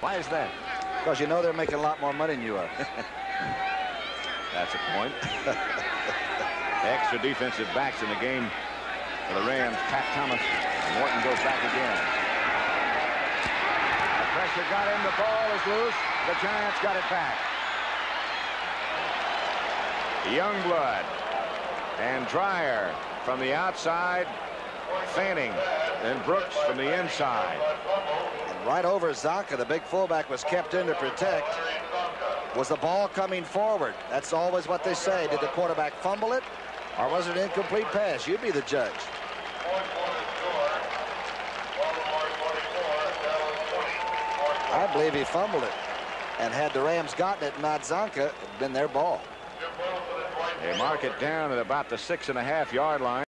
Why is that? Because you know they're making a lot more money than you are. That's a point. Extra defensive backs in the game for the Rams. Pat Thomas. Morton goes back again. The pressure got him. The ball is loose. The Giants got it back. Youngblood and Dryer from the outside. Fanning and Brooks from the inside. Right over Csonka, the big fullback was kept in to protect. Was the ball coming forward? That's always what they say. Did the quarterback fumble it or was it an incomplete pass? You be the judge. I believe he fumbled it. And had the Rams gotten it, not Csonka, it'd been their ball. They mark it down at about the six and a half yard line.